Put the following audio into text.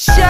Show